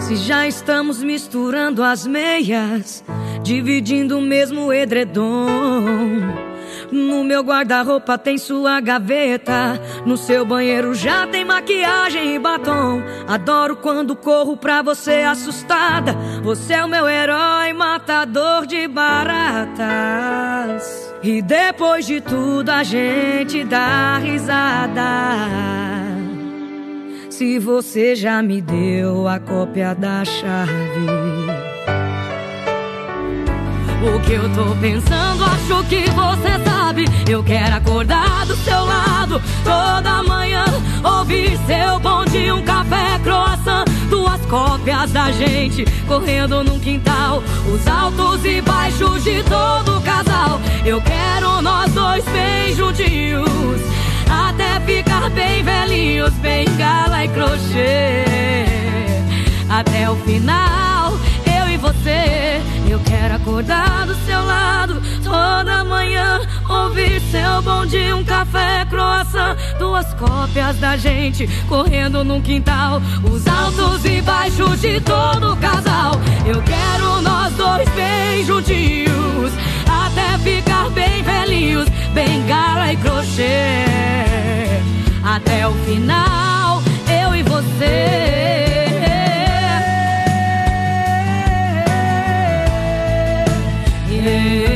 Se já estamos misturando as meias, dividindo o mesmo edredom. No meu guarda-roupa tem sua gaveta. No seu banheiro já tem maquiagem e batom. Adoro quando corro pra você assustada. Você é o meu herói, matador de baratas. E depois de tudo a gente dá risada. Se você já me deu a cópia da chave. O que eu tô pensando, acho que você sabe. Eu quero acordar do seu lado toda manhã. Ouvir seu bom dia, um café, croissant. Duas cópias da gente correndo num quintal. Eu quero nós dois bem juntinhos. Até ficar bem velhinhos, bem gala e crochê. Até o final, eu e você. Eu quero acordar do seu lado toda manhã. Ouvir seu bom dia, um café, croissant. Duas cópias da gente correndo num quintal. Os altos e baixos de todo casal. Eu quero nós dois bem juntinhos. final, eu e você. Yeah.